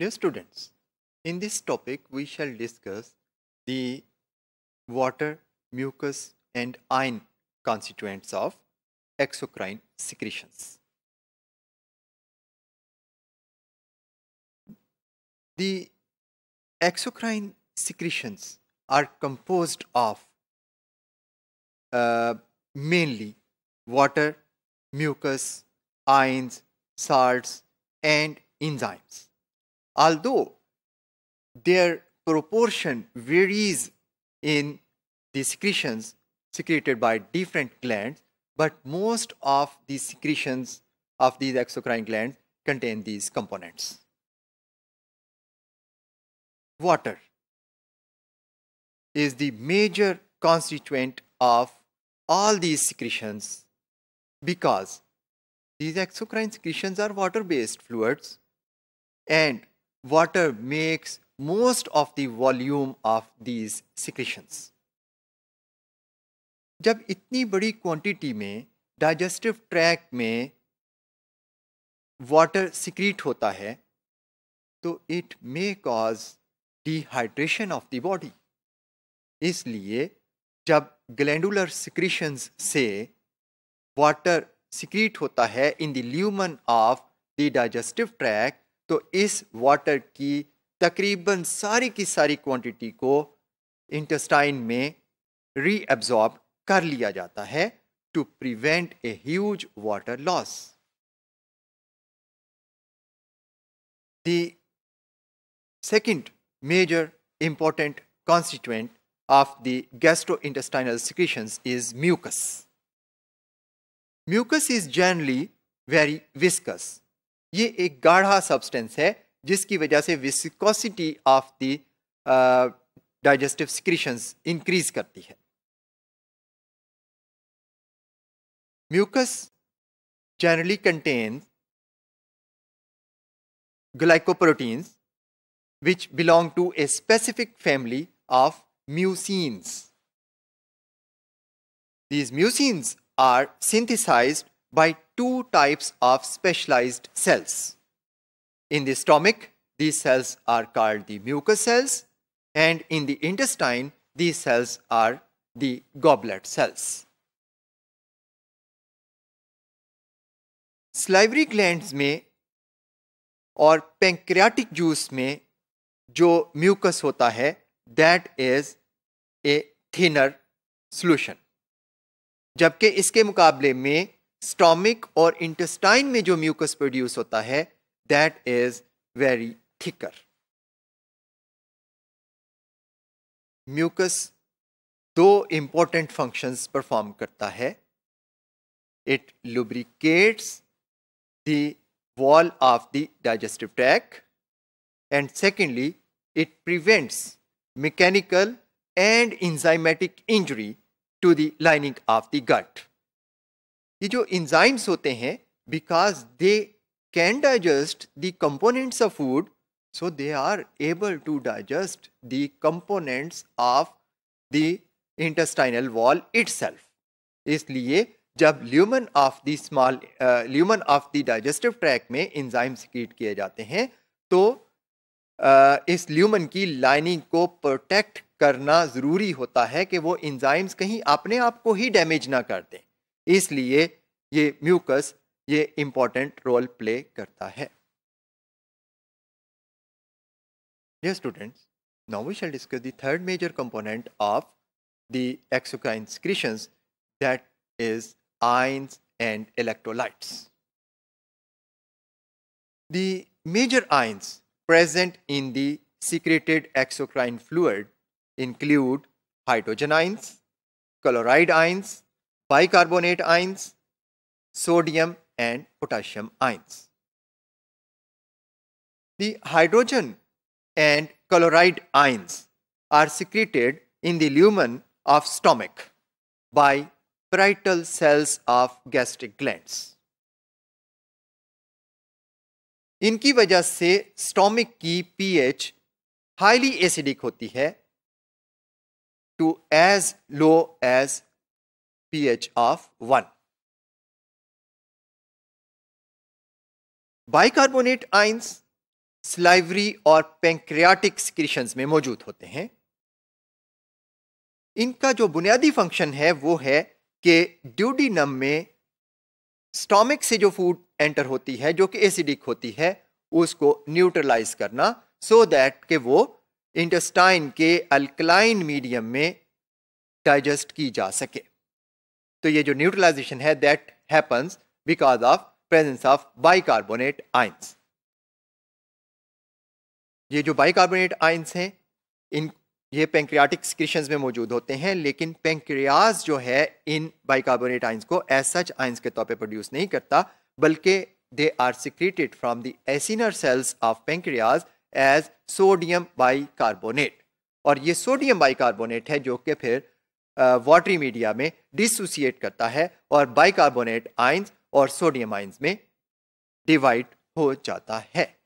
Dear students, in this topic we shall discuss the water, mucus and ion constituents of exocrine secretions. The exocrine secretions are composed of uh, mainly water, mucus, ions, salts and enzymes. Although their proportion varies in the secretions secreted by different glands, but most of the secretions of these exocrine glands contain these components. Water is the major constituent of all these secretions because these exocrine secretions are water-based fluids and water makes most of the volume of these secretions. जब इतनी बड़ी quantity में digestive tract में water secrete होता है तो it may cause dehydration of the body इसलिए जब ग्लैंडुलर सिक्रीशंस से वाटर सिक्रीट होता है in the lumen of the digestive tract तो इस वाटर की तकरीबन सारी की सारी क्वांटिटी को इंटेस्टाइन में रीअब्जॉर्ब कर लिया जाता है to prevent a huge water loss the second major important constituent of the gastrointestinal secretions is mucus mucus is generally very viscous ये एक गाढ़ा सब्सटेंस है, जिसकी वजह से viscosity of the digestive secretions increase करती है। Mucus generally contain glycoproteins which belong to a specific family of mucins these mucins are synthesize by two types of specialized cells. In the stomach, these cells are called the mucous cells and in the intestine, these cells are the goblet cells. Salivary glands में और pancreatic juice में जो mucus होता है that is a thinner solution जबकि इसके मुकाबले में स्टॉमिक और इंटेस्टाइन में जो म्यूकस प्रोड्यूस होता है that is very thicker mucus दो इंपॉर्टेंट फ़ंक्शंस परफॉर्म करता है। It lubricates the wall of the digestive tract and secondly it prevents mechanical and enzymatic injury to the lining of the gut ये जो enzymes होते हैं because they can digest the components of food so they are able to digest the components of the intestinal wall itself इसलिए जब lumen of the small lumen of the digestive tract में enzyme secrete किए जाते हैं तो uh, इस lumen की lining को प्रोटेक्ट करना ज़रूरी होता है कि वो इंजाइम्स कहीं अपने आप को ही डैमेज ना कर दें। इसलिए ये म्यूकस ये इंपॉर्टेंट रोल प्ले करता है Dear students, now we shall discuss the third major component of the exocrine secretions that is ions and electrolytes. The major ions present in the secreted exocrine fluid include hydrogen ions, chloride ions, bicarbonate ions, sodium and potassium ions. The hydrogen and chloride ions are secreted in the lumen of stomach by parietal cells of gastric glands. इनकी वजह से stomach की pH highly acidic होती है to as low as pH of 1. Bicarbonate ions salivary और pancreatic secretions में मौजूद होते हैं इनका जो बुनियादी फ़ंक्शन है, वो है कि ड्यूडीनम में स्टोमिक से जो फ़ूड एंटर होती है, जो कि एसिडिक होती है, उसको न्यूट्रलाइज करना सो so दैट कि वो इंटेस्टाइन के अल्कलाइन मीडियम में डाइजेस्ट की जा सके तो ये जो न्यूट्रलाइजेशन है that happens because of presence of bicarbonate ions ये जो बाइकार्बोनेट आइंस हैं, इन, ये पेंक्रियाटिक स्क्रिशंस में मौजूद होते हैं, लेकिन पेंक्रियाज जो है, इन बाइकार्बोनेट आइंस को एज सच आइंस के तौर पे प्रोड्यूस नहीं करता, बल्कि they are secreted from the acinar cells of pancreas as sodium bicarbonate और ये सोडियम बाइकार्बोनेट है, जो कि फिर वाटरी मीडिया में डिसोसिएट करता है और बाइकार्बोनेट आइंस और सोडियम आइंस में डिवाइड हो जाता है।